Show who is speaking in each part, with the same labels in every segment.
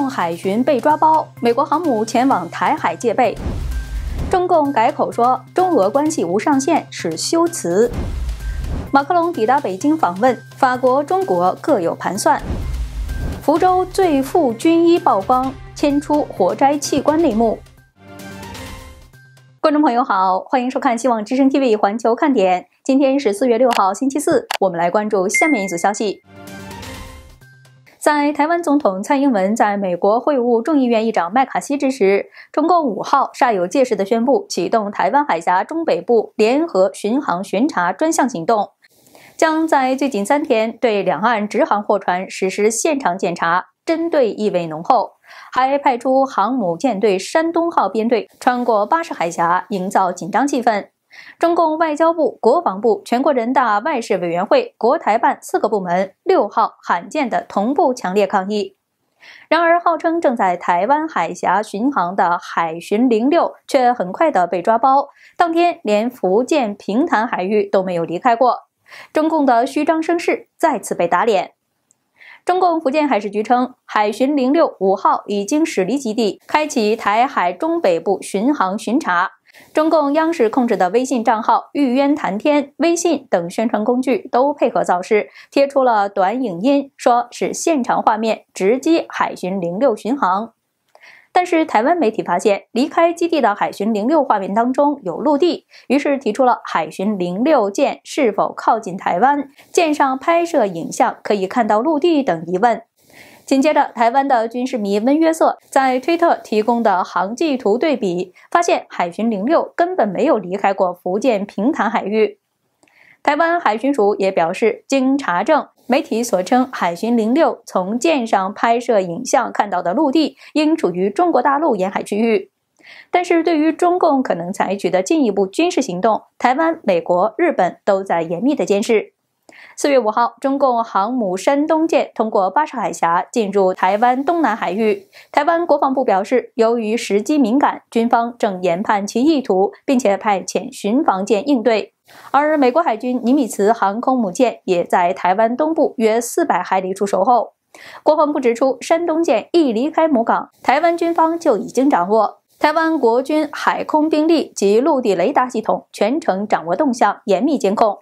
Speaker 1: 共海巡被抓包，美国航母前往台海戒备。中共改口说中俄关系无上限是修辞。马克龙抵达北京访问，法国、中国各有盘算。福州最富军医曝光，牵出活摘器官内幕。观众朋友好，欢迎收看希望之声 TV 环球看点。今天是四月六号，星期四，我们来关注下面一组消息。在台湾总统蔡英文在美国会晤众议院议长麦卡锡之时，中共五号煞有介事地宣布启动台湾海峡中北部联合巡航巡查专项行动，将在最近三天对两岸直航货船实施现场检查，针对意味浓厚，还派出航母舰队山东号编队穿过巴士海峡，营造紧张气氛。中共外交部、国防部、全国人大外事委员会、国台办四个部门六号罕见的同步强烈抗议。然而，号称正在台湾海峡巡航的海巡零六却很快的被抓包，当天连福建平潭海域都没有离开过。中共的虚张声势再次被打脸。中共福建海事局称，海巡零六五号已经驶离基地，开启台海中北部巡航巡查。中共央视控制的微信账号“玉渊谈天”、微信等宣传工具都配合造势，贴出了短影音，说是现场画面直击海巡零六巡航。但是台湾媒体发现，离开基地的海巡零六画面当中有陆地，于是提出了海巡零六舰是否靠近台湾、舰上拍摄影像可以看到陆地等疑问。紧接着，台湾的军事迷温约瑟在推特提供的航迹图对比，发现海巡零六根本没有离开过福建平潭海域。台湾海巡署也表示，经查证，媒体所称海巡零六从舰上拍摄影像看到的陆地，应处于中国大陆沿海区域。但是对于中共可能采取的进一步军事行动，台湾、美国、日本都在严密的监视。四月五号，中共航母山东舰通过巴士海峡进入台湾东南海域。台湾国防部表示，由于时机敏感，军方正研判其意图，并且派遣巡防舰应对。而美国海军尼米茨航空母舰也在台湾东部约四百海里处守候。国防部指出，山东舰一离开母港，台湾军方就已经掌握。台湾国军海空兵力及陆地雷达系统全程掌握动向，严密监控。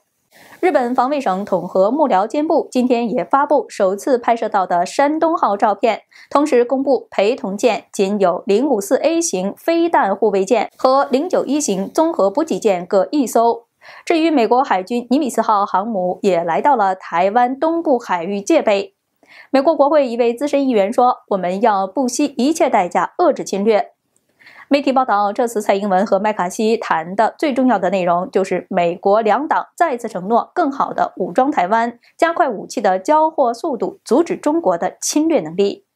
Speaker 1: 日本防卫省统合幕僚监部今天也发布首次拍摄到的山东号照片，同时公布陪同舰仅有零五四 A 型飞弹护卫舰和零九一型综合补给舰各一艘。至于美国海军尼米兹号航母也来到了台湾东部海域戒备。美国国会一位资深议员说：“我们要不惜一切代价遏制侵略。”媒体报道，这次蔡英文和麦卡锡谈的最重要的内容，就是美国两党再次承诺更好的武装台湾，加快武器的交货速度，阻止中国的侵略能力。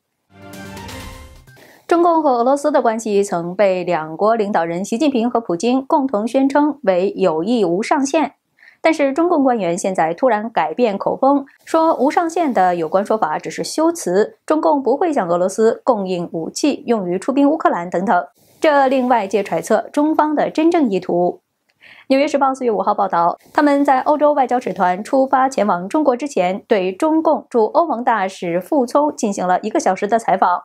Speaker 1: 中共和俄罗斯的关系曾被两国领导人习近平和普京共同宣称为友谊无上限，但是中共官员现在突然改变口风，说无上限的有关说法只是修辞，中共不会向俄罗斯供应武器用于出兵乌克兰等等。这令外界揣测中方的真正意图。纽约时报四月五号报道，他们在欧洲外交使团出发前往中国之前，对中共驻欧盟大使傅聪进行了一个小时的采访。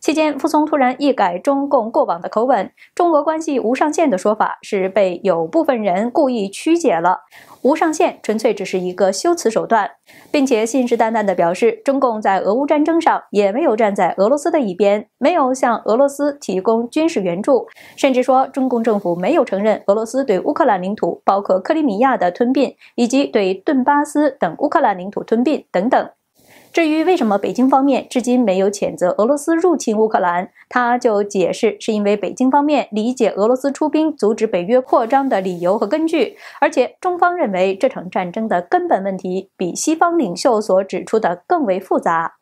Speaker 1: 期间，傅聪突然一改中共过往的口吻，中俄关系无上限的说法是被有部分人故意曲解了。无上限纯粹只是一个修辞手段，并且信誓旦旦地表示，中共在俄乌战争上也没有站在俄罗斯的一边，没有向俄罗斯提供军事援助，甚至说中共政府没有承认俄罗斯对乌克兰领土，包括克里米亚的吞并，以及对顿巴斯等乌克兰领土吞并等等。至于为什么北京方面至今没有谴责俄罗斯入侵乌克兰，他就解释是因为北京方面理解俄罗斯出兵阻止北约扩张的理由和根据，而且中方认为这场战争的根本问题比西方领袖所指出的更为复杂。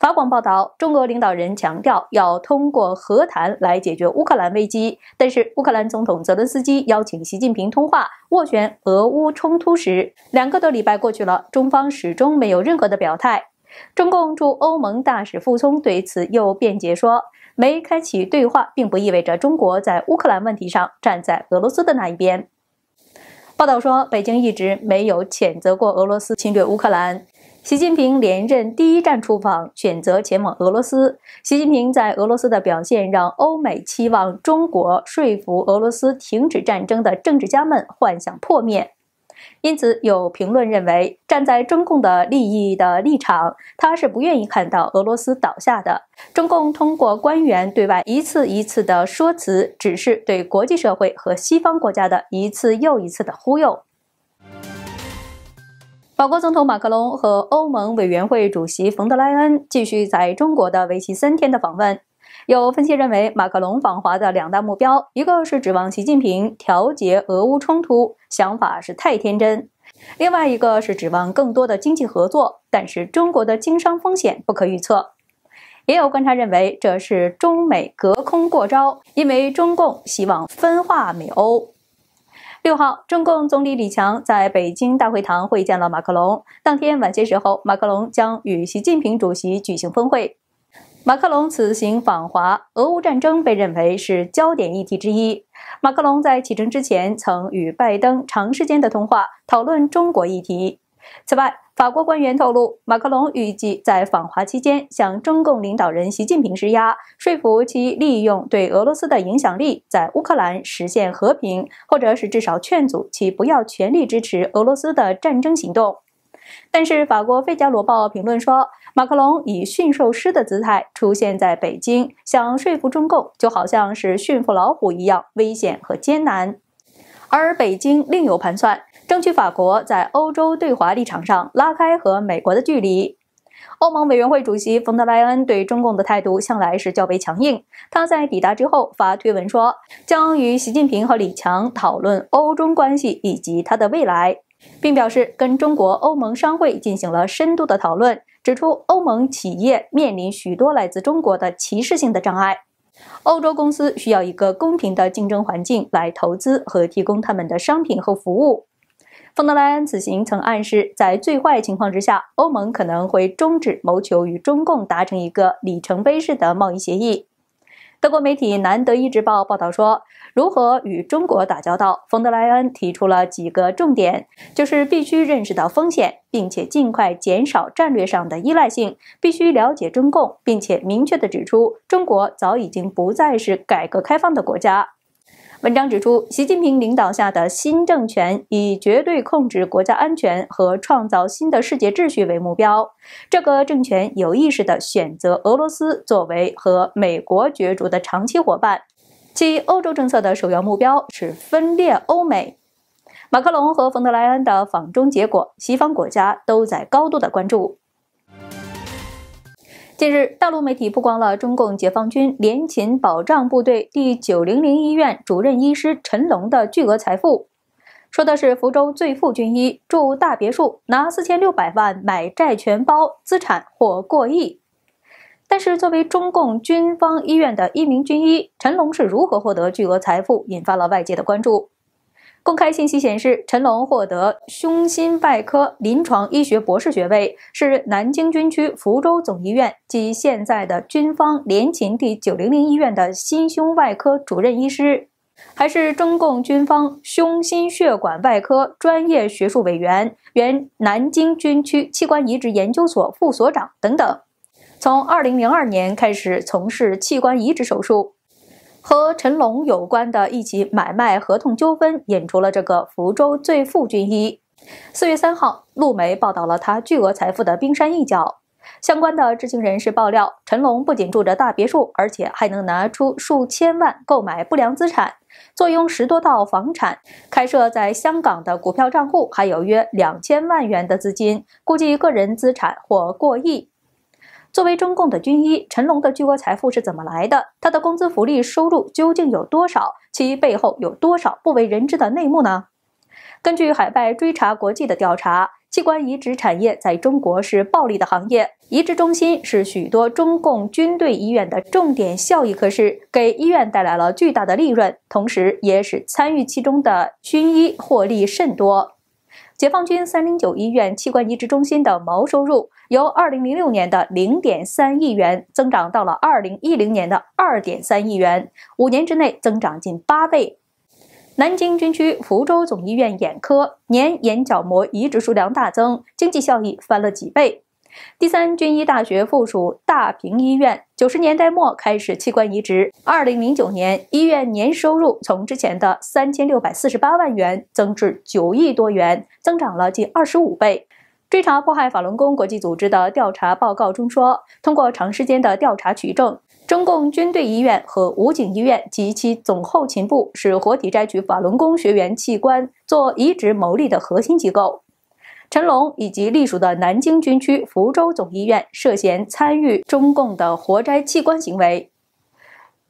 Speaker 1: 法广报道，中俄领导人强调要通过和谈来解决乌克兰危机，但是乌克兰总统泽伦斯基邀请习近平通话斡旋俄乌冲突时，两个多礼拜过去了，中方始终没有任何的表态。中共驻欧盟大使傅聪对此又辩解说，没开启对话，并不意味着中国在乌克兰问题上站在俄罗斯的那一边。报道说，北京一直没有谴责过俄罗斯侵略乌克兰。习近平连任第一站出访，选择前往俄罗斯。习近平在俄罗斯的表现，让欧美期望中国说服俄罗斯停止战争的政治家们幻想破灭。因此，有评论认为，站在中共的利益的立场，他是不愿意看到俄罗斯倒下的。中共通过官员对外一次一次的说辞，只是对国际社会和西方国家的一次又一次的忽悠。法国总统马克龙和欧盟委员会主席冯德莱恩继续在中国的为期三天的访问。有分析认为，马克龙访华的两大目标，一个是指望习近平调节俄乌冲突，想法是太天真；另外一个是指望更多的经济合作，但是中国的经商风险不可预测。也有观察认为，这是中美隔空过招，因为中共希望分化美欧。六号，中共总理李强在北京大会堂会见了马克龙。当天晚些时候，马克龙将与习近平主席举行峰会。马克龙此行访华，俄乌战争被认为是焦点议题之一。马克龙在启程之前曾与拜登长时间的通话，讨论中国议题。此外，法国官员透露，马克龙预计在访华期间向中共领导人习近平施压，说服其利用对俄罗斯的影响力，在乌克兰实现和平，或者是至少劝阻其不要全力支持俄罗斯的战争行动。但是，法国《费加罗报》评论说，马克龙以驯兽师的姿态出现在北京，想说服中共，就好像是驯服老虎一样危险和艰难。而北京另有盘算。争取法国在欧洲对华立场上拉开和美国的距离。欧盟委员会主席冯德莱恩对中共的态度向来是较为强硬。他在抵达之后发推文说，将与习近平和李强讨论欧中关系以及他的未来，并表示跟中国欧盟商会进行了深度的讨论，指出欧盟企业面临许多来自中国的歧视性的障碍。欧洲公司需要一个公平的竞争环境来投资和提供他们的商品和服务。冯德莱恩此行曾暗示，在最坏情况之下，欧盟可能会终止谋求与中共达成一个里程碑式的贸易协议。德国媒体《南德意志报》报道说，如何与中国打交道，冯德莱恩提出了几个重点，就是必须认识到风险，并且尽快减少战略上的依赖性；必须了解中共，并且明确地指出，中国早已经不再是改革开放的国家。文章指出，习近平领导下的新政权以绝对控制国家安全和创造新的世界秩序为目标。这个政权有意识地选择俄罗斯作为和美国角逐的长期伙伴，其欧洲政策的首要目标是分裂欧美。马克龙和冯德莱恩的访中结果，西方国家都在高度的关注。近日，大陆媒体曝光了中共解放军联勤保障部队第九零零医院主任医师陈龙的巨额财富，说的是福州最富军医住大别墅，拿四千六百万买债权包，资产或过亿。但是，作为中共军方医院的一名军医，陈龙是如何获得巨额财富，引发了外界的关注。公开信息显示，陈龙获得胸心外科临床医学博士学位，是南京军区福州总医院及现在的军方联勤第九零零医院的心胸外科主任医师，还是中共军方胸心血管外科专业学术委员，原南京军区器官移植研究所副所长等等。从二零零二年开始从事器官移植手术。和陈龙有关的一起买卖合同纠纷，引出了这个福州最富军医。四月三号，路媒报道了他巨额财富的冰山一角。相关的知情人士爆料，陈龙不仅住着大别墅，而且还能拿出数千万购买不良资产，坐拥十多套房产，开设在香港的股票账户，还有约两千万元的资金，估计个人资产或过亿。作为中共的军医，陈龙的巨额财富是怎么来的？他的工资、福利、收入究竟有多少？其背后有多少不为人知的内幕呢？根据海外追查国际的调查，器官移植产业在中国是暴利的行业。移植中心是许多中共军队医院的重点效益科室，给医院带来了巨大的利润，同时也使参与其中的军医获利甚多。解放军三零九医院器官移植中心的毛收入由二零零六年的零点三亿元增长到了二零一零年的二点三亿元，五年之内增长近八倍。南京军区福州总医院眼科年眼角膜移植数量大增，经济效益翻了几倍。第三军医大学附属大平医院，九十年代末开始器官移植，二零零九年医院年收入从之前的三千六百四十八万元增至九亿多元，增长了近二十五倍。追查迫害法轮功国际组织的调查报告中说，通过长时间的调查取证，中共军队医院和武警医院及其总后勤部是活体摘取法轮功学员器官做移植牟利的核心机构。陈龙以及隶属的南京军区福州总医院涉嫌参与中共的活摘器官行为。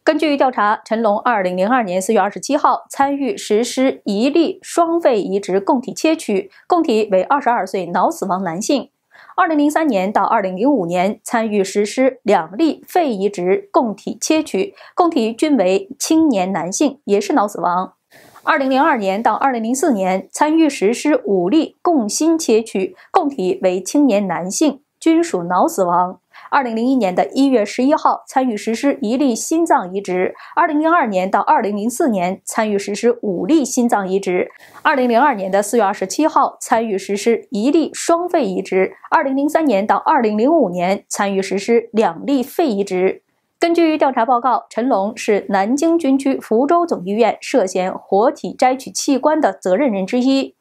Speaker 1: 根据调查，陈龙二零零二年四月二十七号参与实施一例双肺移植供体切取，供体为二十二岁脑死亡男性；二零零三年到二零零五年参与实施两例肺移植供体切取，供体均为青年男性，也是脑死亡。二零零二年到二零零四年参与实施五例共心切取，供体为青年男性，均属脑死亡。二零零一年的一月十一号参与实施一例心脏移植，二零零二年到二零零四年参与实施五例心脏移植，二零零二年的四月二十七号参与实施一例双肺移植，二零零三年到二零零五年参与实施两例肺移植。根据调查报告，陈龙是南京军区福州总医院涉嫌活体摘取器官的责任人之一。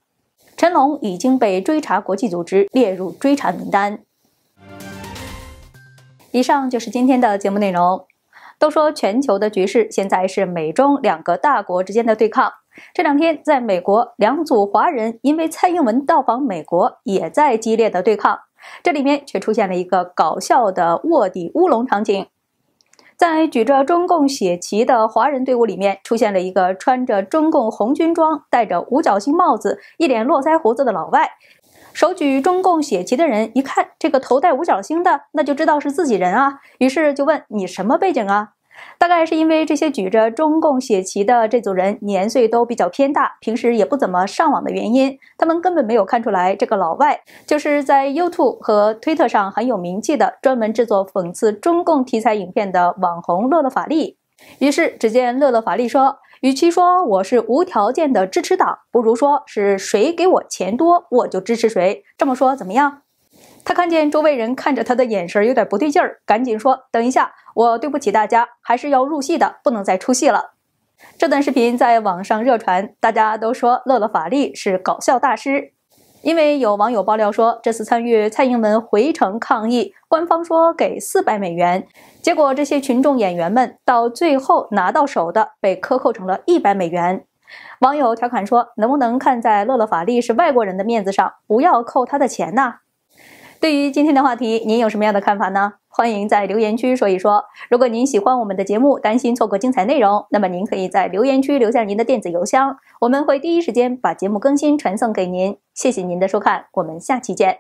Speaker 1: 陈龙已经被追查国际组织列入追查名单。以上就是今天的节目内容。都说全球的局势现在是美中两个大国之间的对抗。这两天，在美国，两组华人因为蔡英文到访美国，也在激烈的对抗。这里面却出现了一个搞笑的卧底乌龙场景。在举着中共血旗的华人队伍里面，出现了一个穿着中共红军装、戴着五角星帽子、一脸络腮胡子的老外。手举中共血旗的人一看这个头戴五角星的，那就知道是自己人啊，于是就问：“你什么背景啊？”大概是因为这些举着中共血旗的这组人年岁都比较偏大，平时也不怎么上网的原因，他们根本没有看出来这个老外就是在 YouTube 和推特上很有名气的，专门制作讽刺中共题材影片的网红乐乐法力。于是，只见乐乐法力说：“与其说我是无条件的支持党，不如说是谁给我钱多，我就支持谁。这么说怎么样？”他看见周围人看着他的眼神有点不对劲儿，赶紧说：“等一下，我对不起大家，还是要入戏的，不能再出戏了。”这段视频在网上热传，大家都说乐乐法力是搞笑大师，因为有网友爆料说，这次参与蔡英文回城抗议，官方说给四百美元，结果这些群众演员们到最后拿到手的被克扣成了一百美元。网友调侃说：“能不能看在乐乐法力是外国人的面子上，不要扣他的钱呢？”对于今天的话题，您有什么样的看法呢？欢迎在留言区说一说。如果您喜欢我们的节目，担心错过精彩内容，那么您可以在留言区留下您的电子邮箱，我们会第一时间把节目更新传送给您。谢谢您的收看，我们下期见。